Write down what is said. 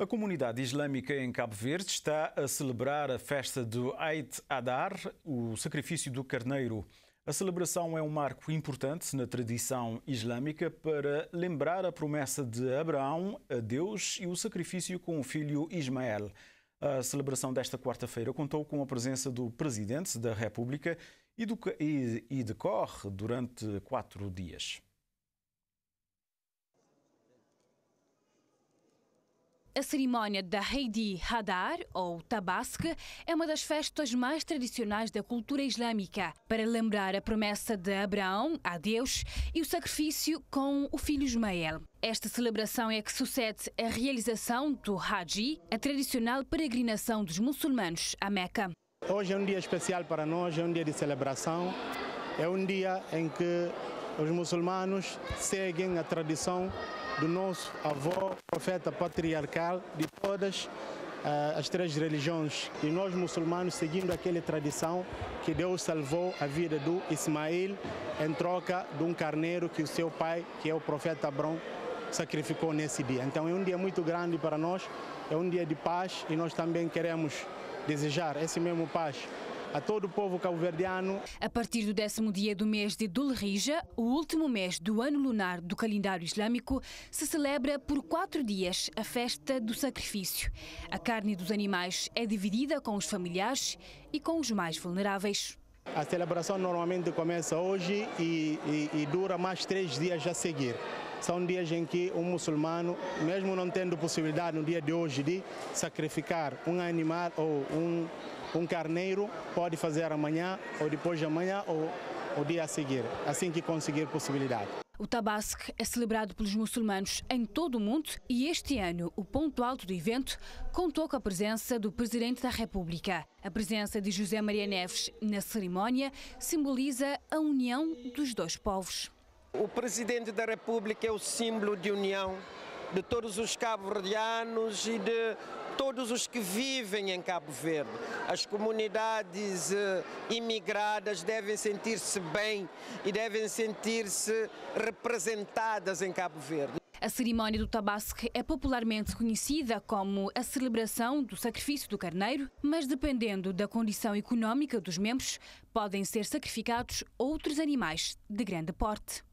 A comunidade islâmica em Cabo Verde está a celebrar a festa do Eid Adar, o sacrifício do carneiro. A celebração é um marco importante na tradição islâmica para lembrar a promessa de Abraão a Deus e o sacrifício com o filho Ismael. A celebração desta quarta-feira contou com a presença do Presidente da República e, do, e, e decorre durante quatro dias. A cerimónia da Heidi Hadar, ou Tabasque, é uma das festas mais tradicionais da cultura islâmica, para lembrar a promessa de Abraão a Deus e o sacrifício com o filho Ismael. Esta celebração é que sucede a realização do Haji, a tradicional peregrinação dos muçulmanos a Meca. Hoje é um dia especial para nós, é um dia de celebração, é um dia em que os muçulmanos seguem a tradição do nosso avô, profeta patriarcal de todas uh, as três religiões. E nós muçulmanos seguindo aquela tradição que Deus salvou a vida do Ismael em troca de um carneiro que o seu pai, que é o profeta Abrão, sacrificou nesse dia. Então é um dia muito grande para nós, é um dia de paz e nós também queremos desejar esse mesmo paz a todo o povo cabo-verdiano. A partir do décimo dia do mês de Dhul-Hijjah, o último mês do ano lunar do calendário islâmico, se celebra por quatro dias a festa do sacrifício. A carne dos animais é dividida com os familiares e com os mais vulneráveis. A celebração normalmente começa hoje e, e, e dura mais três dias a seguir são dias em que um muçulmano, mesmo não tendo possibilidade no dia de hoje de sacrificar um animal ou um, um carneiro pode fazer amanhã ou depois de amanhã ou o dia a seguir, assim que conseguir possibilidade. O Tabasque é celebrado pelos muçulmanos em todo o mundo e este ano o ponto alto do evento contou com a presença do Presidente da República. A presença de José Maria Neves na cerimónia simboliza a união dos dois povos. O Presidente da República é o símbolo de união de todos os cabo-verdianos e de todos os que vivem em Cabo Verde. As comunidades uh, imigradas devem sentir-se bem e devem sentir-se representadas em Cabo Verde. A cerimónia do Tabasque é popularmente conhecida como a celebração do sacrifício do carneiro, mas dependendo da condição económica dos membros, podem ser sacrificados outros animais de grande porte.